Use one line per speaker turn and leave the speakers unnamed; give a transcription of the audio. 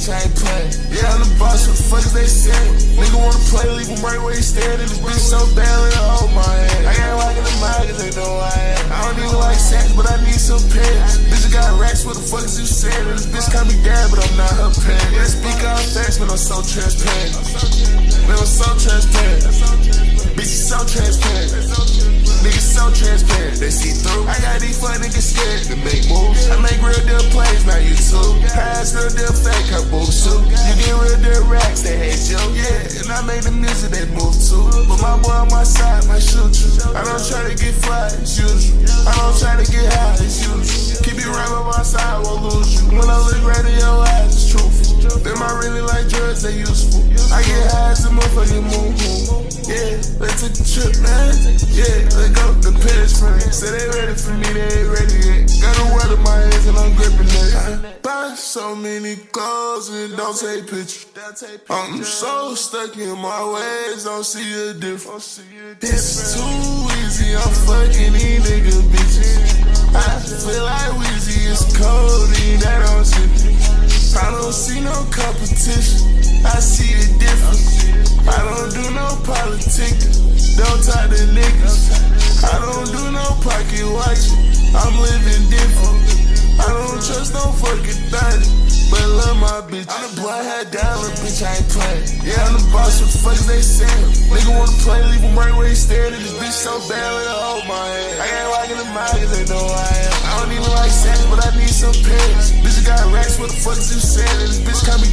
bitch, I ain't play. Yeah, I'm the boss, what the fuck is they saying? Nigga wanna play, leave him right where he standing. This bitch so bad, let her hold my hand. I can't walk in the mouth, cause they know I am. I don't even like Saks, but I need some pants. Bitch, I got racks, what the fuck is you saying? And this bitch call me dad, but I'm not her parent. Yeah, speak out fast, man, I'm so transparent. Man, I'm so transparent. Bitch, you so transparent. Niggas so transparent, they see through. I got these fuck niggas scared to make moves. I make real deal plays, not YouTube. Pass I make the music they move too. But my boy on my side might shoot you. I don't try to get fly, it's usual. I don't try to get high, it's usual. Keep it right by my side, won't lose you. When I look right in your eyes, it's truthful. Them I really like drugs, they useful. I get high as a motherfucking moon. Yeah, let's take a trip, man. Yeah, let's go. The Paris, France say they ready for me, they so many clothes and don't take pictures. I'm so stuck in my ways, don't see a difference. It's too easy, I'm fucking these nigga bitches. I feel like Weezy is Cody, that don't see I don't see no competition, I see the difference. I don't do no politics, don't talk to niggas. I don't do no pocket watching, I'm living different. I'm boy, head down, bitch, I ain't playing. Yeah, I'm the boss, what the fuck is they saying? Nigga wanna play, leave him right where he standing. This bitch so bad, let her hold my hand. I can't in the mouth, cause they know I am. I don't even like Saks, but I need some pants. Bitch, got racks, what the fuck is you saying? This bitch call me